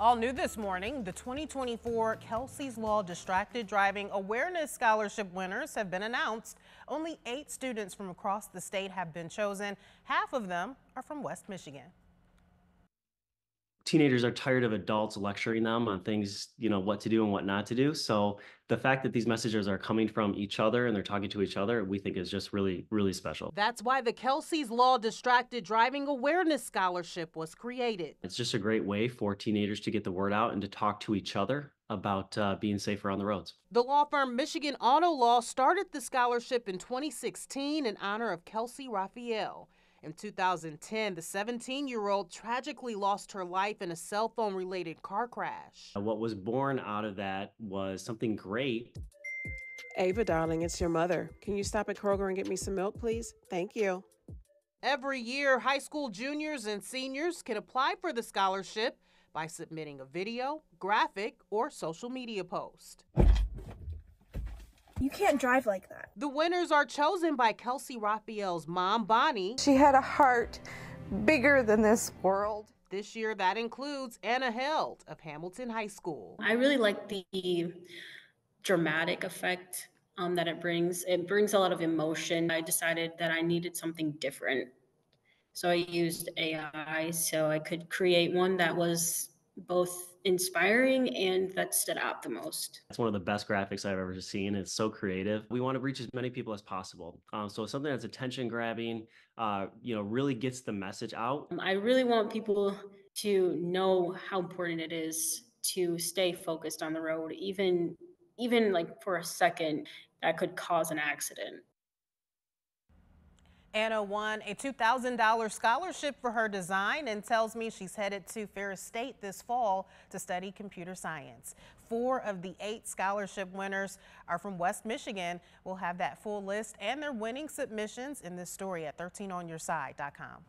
All new this morning, the 2024 Kelsey's Law Distracted Driving Awareness Scholarship winners have been announced. Only eight students from across the state have been chosen. Half of them are from West Michigan teenagers are tired of adults lecturing them on things, you know, what to do and what not to do. So the fact that these messages are coming from each other and they're talking to each other, we think is just really, really special. That's why the Kelsey's Law Distracted Driving Awareness Scholarship was created. It's just a great way for teenagers to get the word out and to talk to each other about uh, being safer on the roads. The law firm Michigan Auto Law started the scholarship in 2016 in honor of Kelsey Raffaele. In 2010, the 17 year old tragically lost her life in a cell phone related car crash. What was born out of that was something great. Ava, darling, it's your mother. Can you stop at Kroger and get me some milk, please? Thank you. Every year, high school juniors and seniors can apply for the scholarship by submitting a video, graphic, or social media post. You can't drive like that. The winners are chosen by Kelsey Raffaele's mom, Bonnie. She had a heart bigger than this world. This year, that includes Anna Held of Hamilton High School. I really like the dramatic effect um, that it brings. It brings a lot of emotion. I decided that I needed something different. So I used AI so I could create one that was both inspiring and that stood out the most. It's one of the best graphics I've ever seen. It's so creative. We want to reach as many people as possible. Um, so something that's attention grabbing, uh, you know, really gets the message out. Um, I really want people to know how important it is to stay focused on the road, even even like for a second that could cause an accident. Anna won a $2,000 scholarship for her design and tells me she's headed to Ferris State this fall to study computer science. Four of the eight scholarship winners are from West Michigan. We'll have that full list and their winning submissions in this story at 13onyourside.com.